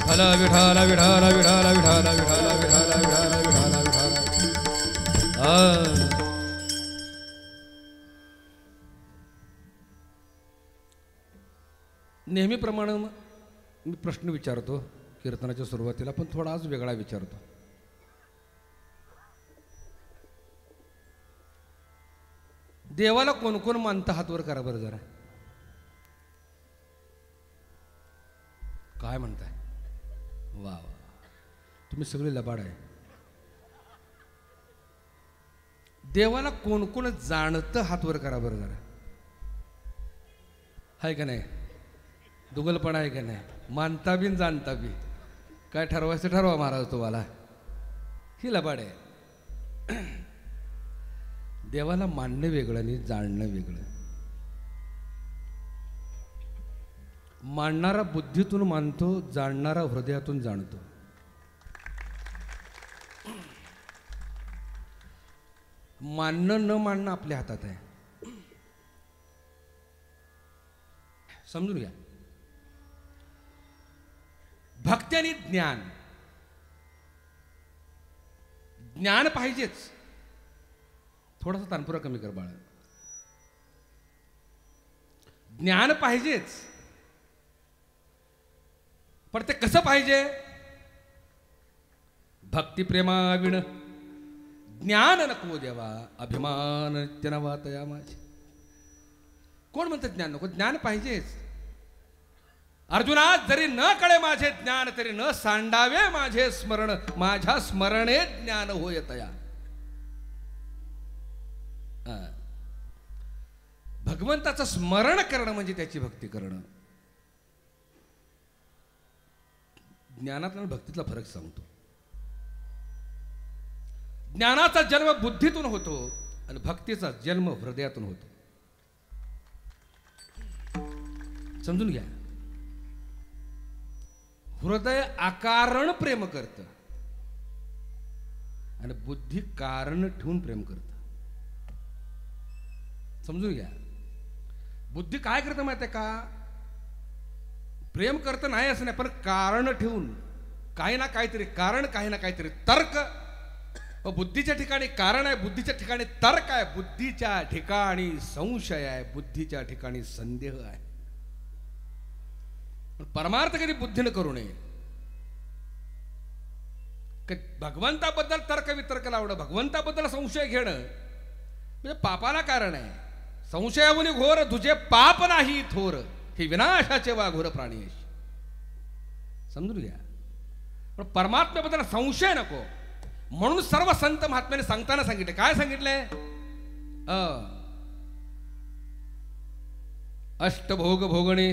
विठाल विठाल विठाल विठाल विठाल विठाल विठाल विठाल विठाल विठाला नेहमीप्रमाणे मी प्रश्न विचारतो कीर्तनाच्या सुरुवातीला पण थोडा आज वेगळा विचारतो. देवाला कोण कोण मानतं हातवर करा बरं जरा. काय म्हणताय? वा वा. तुम्ही सगळे लबाड आहे. देवाला कोण कोण जाणतं हातवर करा बरं जरा. आहे का नाही? दुगलपणा आहे का नाही? मानता बी न जाणता बी. काय ठरवायचं ठरवा महाराज तुम्हाला. ही लबाड आहे. देवाला मानणं वेगळं आणि जाणणं वेगळं. मानणारा बुद्धीतून मानतो जाणणारा हृदयातून जाणतो. मानणं न मानणं आपल्या हातात आहे. समजून घ्या. भक्ती आणि ज्ञान. ज्ञान पाहिजेच. थोडासा तानपुरा कमी कर बाळा. ज्ञान पाहिजेच. पण ते कसं पाहिजे? भक्तिप्रेमाविण ज्ञान नको देवा अभिमान नित्यनवातया माझे. कोण म्हणतं ज्ञान नको? ज्ञान पाहिजेच. अर्जुना जरी न कळे माझे ज्ञान तरी न सांडावे माझे स्मरण. माझ्या स्मरणे ज्ञान होय तया. हा. भगवंताचं स्मरण करणं म्हणजे त्याची भक्ती करणं. ज्ञानातला आणि भक्तीतला फरक सांगतो. ज्ञानाचा जन्म बुद्धीतून होतो आणि भक्तीचा जन्म हृदयातून होतो. समजून घ्या. हृदय आकारण प्रेम करत. आणि बुद्धी कारण ठेवून प्रेम करत. समजून घ्या. बुद्धी काय करतं माहिती आहे का? प्रेम करतं नाही असं नाही पण कारण ठेवून काही ना काहीतरी कारण काही ना काहीतरी तर्क. बुद्धीच्या ठिकाणी कारण आहे बुद्धीच्या ठिकाणी तर्क आहे. बुद्धीच्या ठिकाणी संशय आहे बुद्धीच्या ठिकाणी संदेह आहे. परमार्थ कधी बुद्धीनं करू नये. भगवंताबद्दल तर्क वितर्क लावणं भगवंताबद्दल संशय घेणं म्हणजे पापाला कारण आहे. संशयामुळे घोर तुझे पाप नाही थोर. हे विनाशाचे वाघोर प्राणी आहे समजून घ्या. पण परमात्म्याबद्दल संशय नको. म्हणून सर्व संत महात्म्याने सांगताना सांगितले. काय सांगितले? अष्टभोग भोगणे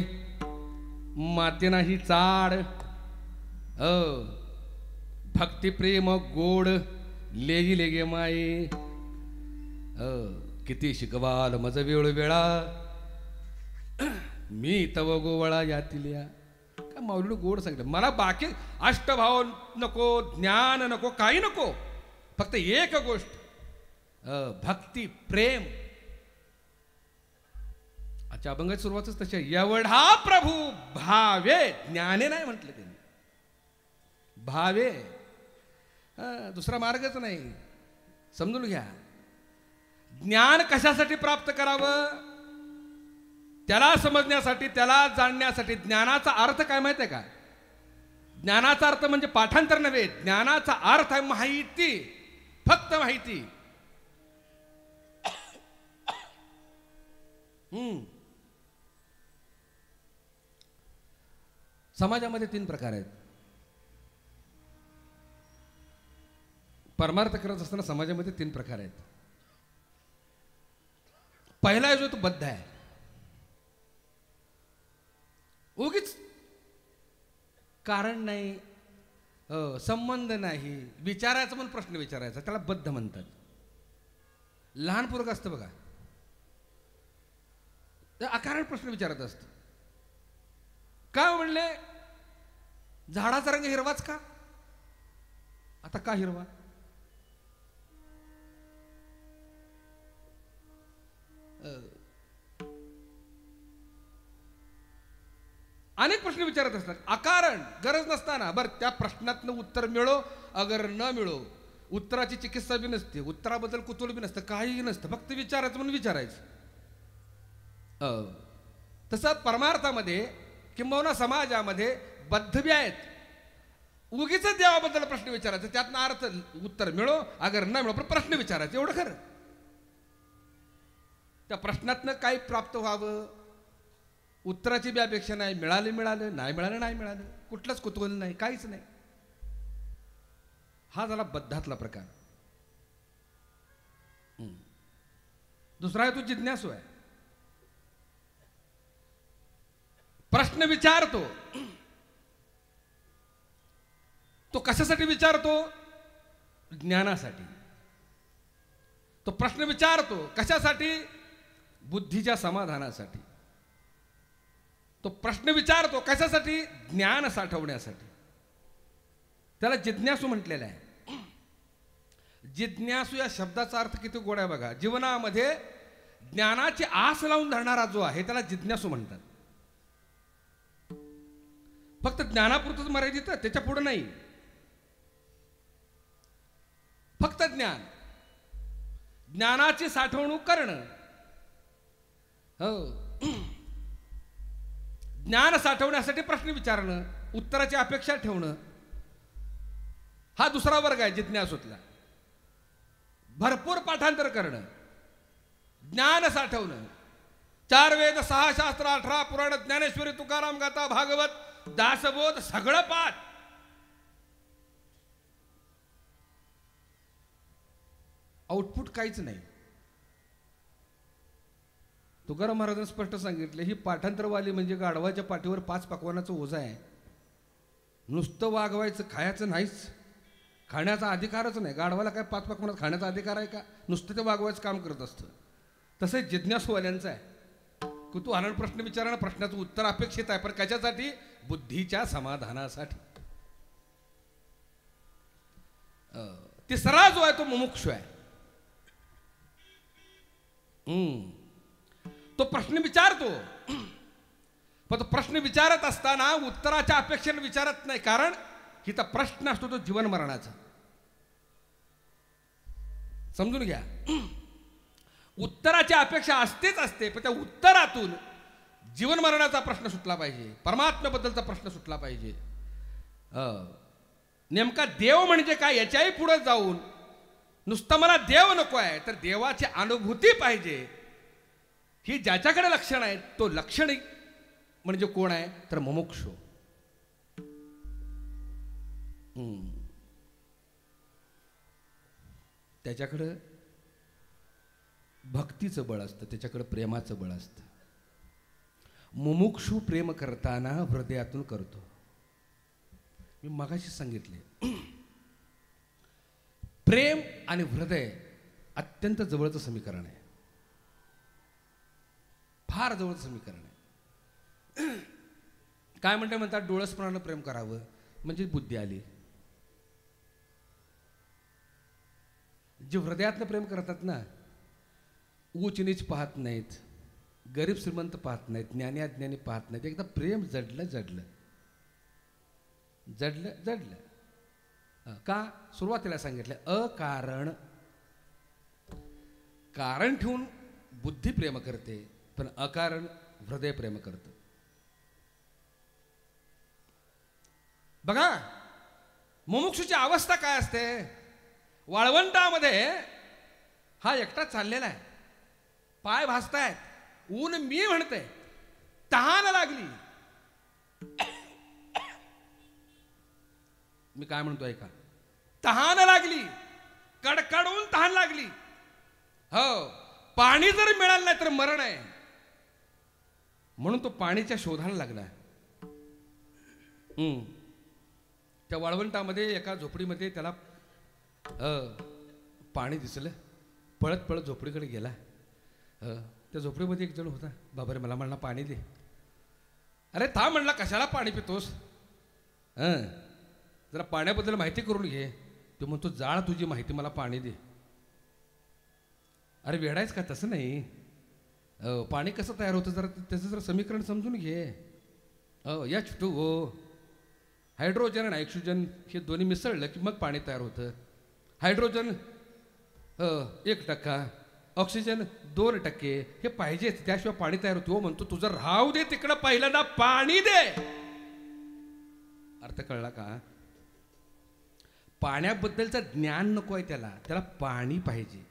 माते नाही चाड अ भक्ती प्रेम गोड लेगी लेगे माये अ किती शिकवाल मज वेळ वेळा मी तव गोवळा यातील या का माऊलीनं गोड सांगितलं? मला बाकी अष्टभाव नको ज्ञान नको काही नको. फक्त एक गोष्ट. अ, भक्ती प्रेम. अच्छा अभंगाची सुरुवातच तशी एवढा प्रभू भावे ज्ञाने नाही म्हटलं त्यांनी. भावे. दुसरा मार्गच नाही. समजून घ्या. ज्ञान कशासाठी प्राप्त करावं? त्याला समजण्यासाठी त्याला जाणण्यासाठी ज्ञानाचा अर्थ काय माहिती आहे का? ज्ञानाचा अर्थ म्हणजे पाठांतर नव्हे ज्ञानाचा अर्थ आहे माहिती फक्त माहिती. हम्म. समाजामध्ये तीन प्रकार आहेत. परमार्थ करत असताना समाजामध्ये तीन प्रकार आहेत. पहिला जो तो बद्ध आहे. उगीच कारण नाही संबंध नाही विचारायचा पण प्रश्न विचारायचा त्याला बद्ध म्हणतात. लहान पोरग असतं बघा. अकारण प्रश्न विचारत असत. काय हो म्हणले? झाडाचा रंग हिरवाच का? आता का हिरवा? अनेक प्रश्न विचारत असतात. अकारण गरज नसताना. बरं त्या प्रश्नातनं उत्तर मिळो अगर न मिळो. उत्तराची चिकित्सा बी नसते. उत्तराबद्दल कुतूल बी नसतं. काहीही नसतं. फक्त विचारायचं म्हणून विचारायचं. तसं परमार्थामध्ये किंबहुना समाजामध्ये बद्ध बी आहेत. उगीच देवाबद्दल प्रश्न विचारायचा. त्यातनं अर्थ उत्तर मिळो अगर न मिळो. पण प्रश्न विचारायचं. एवढं खरं. त्या प्रश्नातनं काही प्राप्त व्हावं. उत्तराची बी अपेक्षा नाही मिळाले मिळाले नाही मिळालं नाही मिळालं. कुठलंच कुतूहल नाही काहीच नाही. हा झाला बद्धातला प्रकार. हम्म. दुसरा आहे तो जिज्ञासू आहे. प्रश्न विचारतो. तो कशासाठी विचारतो? ज्ञानासाठी. तो प्रश्न विचारतो कशासाठी? बुद्धीच्या समाधानासाठी. तो प्रश्न विचारतो कशासाठी? ज्ञान साठवण्यासाठी त्याला जिज्ञासू म्हटलेलं आहे. जिज्ञासू या शब्दाचा अर्थ किती गोड आहे बघा. जीवनामध्ये ज्ञानाची आस लावून धरणारा जो आहे त्याला जिज्ञासू म्हणतात. फक्त ज्ञानापुरतच मर्यादित त्याच्या पुढे नाही. फक्त ज्ञान. ज्ञानाची साठवणूक करणं. हो. ज्ञान साठवण्यासाठी प्रश्न विचारणं उत्तराची अपेक्षा ठेवणं हा दुसरा वर्ग आहे जिज्ञासूतला. भरपूर पाठांतर करणं ज्ञान साठवणं. चार वेद सहा शास्त्र अठरा पुराण ज्ञानेश्वरी तुकाराम गाथा भागवत दासबोध सगळं पाठ. आउटपुट काहीच नाही. तुकाराम महाराजांनी स्पष्ट सांगितले ही पाठांतरवाली म्हणजे गाढवाच्या पाठीवर पाच पकवानाचं ओझा आहे. नुसतं वागवायचं खायचं नाहीच. खाण्याचा अधिकारच नाही. गाढवाला काय पाच पकवानात खाण्याचा अधिकार आहे का? नुसतं ते वागवायचं काम करत असतं. तसं जिज्ञासूवाल्यांचं आहे. कुतूहलन प्रश्न विचारणं प्रश्नाचं उत्तर अपेक्षित आहे पण कशासाठी? बुद्धीच्या समाधानासाठी. तिसरा जो आहे तो मुमुक्षु आहे. हम्म. तो प्रश्न विचारतो. पण तो प्रश्न विचारत असताना उत्तराच्या अपेक्षेने विचारत नाही. कारण हिचा प्रश्न असतो तो जीवन मरणाचा. समजून घ्या. उत्तराची अपेक्षा असतेच असते पण त्या उत्तरातून जीवन मरणाचा प्रश्न सुटला पाहिजे. परमात्म्याबद्दलचा प्रश्न सुटला पाहिजे. नेमका देव म्हणजे काय याच्याही पुढे जाऊन नुसतं मला देव नको आहे तर देवाची अनुभूती पाहिजे. ही ज्याच्याकडे लक्षण आहे तो लक्षण म्हणजे कोण आहे? तर मुमुक्षू. हम्म. त्याच्याकडं भक्तीचं बळ असतं त्याच्याकडं प्रेमाचं बळ असतं. मुमुक्षू प्रेम करताना हृदयातून करतो. मी मगाशी सांगितले. प्रेम आणि हृदय अत्यंत जवळचं समीकरण आहे. फार जवळ समीकरण आहे. काय म्हणते म्हणतात? डोळसपणानं प्रेम करावं. म्हणजे बुद्धी आली. जे हृदयातनं प्रेम करतात ना ऊच नीच पाहत नाहीत गरीब श्रीमंत पाहत नाहीत ज्ञानी अज्ञानी पाहत नाहीत एकदा प्रेम जडलं जडलं. जडलं जडलं. का? सुरुवातीला सांगितलं अकारण. कारण ठेवून बुद्धी प्रेम करते. पण अकारण हृदय प्रेम करतं. बघा मुमुक्षूची अवस्था काय असते? वाळवंटामध्ये हा एकटा चाललेला आहे. पाय भासतायत. ऊन मी म्हणते. तहान लागली. मी काय म्हणतोय का तहान लागली. कडकडून तहान लागली. हो पाणी जर मिळालं नाही तर मरण आहे. म्हणून तो पाणीच्या शोधाला लागला. त्या वाळवंटामध्ये एका झोपडीमध्ये त्याला पाणी दिसलं. पळत पळत झोपडीकडे गेला. अ, त्या झोपडीमध्ये एक जण होता. बाबा मला म्हणला पाणी दे. अरे था म्हणला कशाला पाणी पितोस? हं जरा पाण्याबद्दल माहिती करून घे. तो म्हणतो जाळ तुझी माहिती मला पाणी दे. अरे वेडायच का? तसं नाही. पाणी कसं तयार होतं जरा त्याचं जरा समीकरण समजून घे. हो एच टू ओ. हायड्रोजन आणि ऑक्सिजन हे दोन्ही मिसळलं की मग पाणी तयार होतं. हायड्रोजन एक टक्का. ऑक्सिजन दोन टक्के. हे पाहिजेच त्याशिवाय पाणी तयार होतो. म्हणतो तुझं राहू दे तिकडं पहिल्यांदा पाणी दे. अर्थ कळला का? पाण्याबद्दलचं ज्ञान नको आहे त्याला. त्याला पाणी पाहिजे.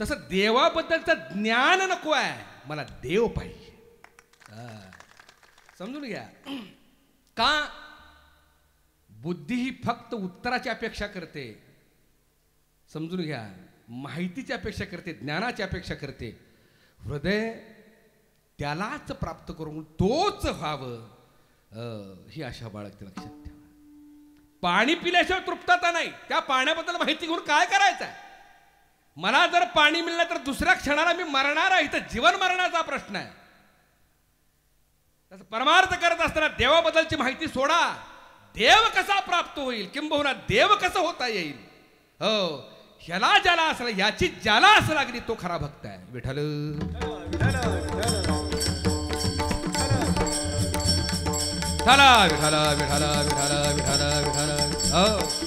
तसं देवाबद्दलचं ज्ञान नको आहे. मला देव पाहिजे. समजून घ्या. का बुद्धी ही फक्त उत्तराची अपेक्षा करते? समजून घ्या. माहितीची अपेक्षा करते ज्ञानाची अपेक्षा करते. हृदय त्यालाच प्राप्त करून तोच व्हावं ही आशा बाळगते लक्षात ठेवा. पाणी पिल्याशिवाय तृप्तता नाही. त्या पाण्याबद्दल माहिती घेऊन काय करायचं आहे मला जर पाणी मिळलं तर दुसऱ्या क्षणाला मी मरणार आहे. इथं जीवन मरणाचा प्रश्न आहे. त्याचा परमार्थ करत असताना देवाबद्दलची माहिती सोडा. देव कसा प्राप्त होईल? किंबहुना देव कसं होता येईल? हो ह्याला ज्याला असला याची ज्याला असं लागली तो खरा भक्त आहे. विठल विठाला विठाला विठाला विठाला विठाला विठाला हो.